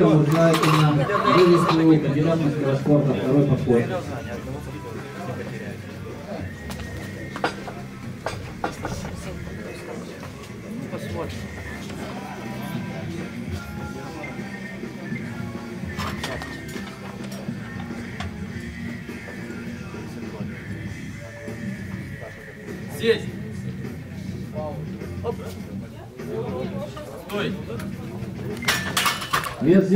Вызывает на вывеску кандидатского спорта второй подход. Здесь. Оп. Стой. Вес.